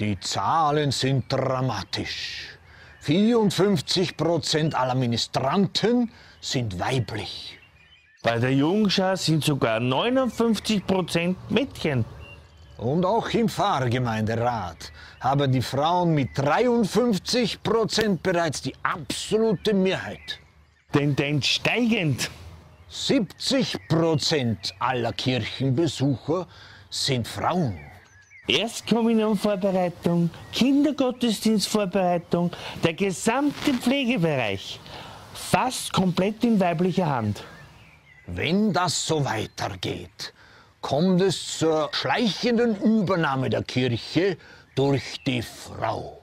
Die Zahlen sind dramatisch. 54 Prozent aller Ministranten sind weiblich. Bei der Jungschar sind sogar 59 Prozent Mädchen. Und auch im Pfarrgemeinderat haben die Frauen mit 53 Prozent bereits die absolute Mehrheit. Tendenz steigend. 70 Prozent aller Kirchenbesucher sind Frauen. Erstkommunionvorbereitung, Kindergottesdienstvorbereitung, der gesamte Pflegebereich. Fast komplett in weiblicher Hand. Wenn das so weitergeht, kommt es zur schleichenden Übernahme der Kirche durch die Frau.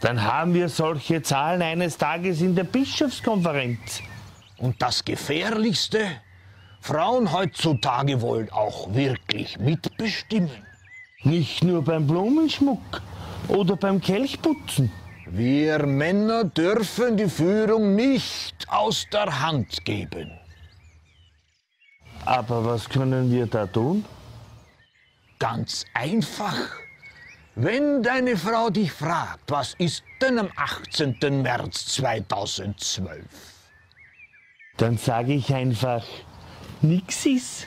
Dann haben wir solche Zahlen eines Tages in der Bischofskonferenz. Und das Gefährlichste, Frauen heutzutage wollen auch wirklich mitbestimmen. Nicht nur beim Blumenschmuck oder beim Kelchputzen. Wir Männer dürfen die Führung nicht aus der Hand geben. Aber was können wir da tun? Ganz einfach. Wenn deine Frau dich fragt, was ist denn am 18. März 2012? Dann sage ich einfach, nix ist.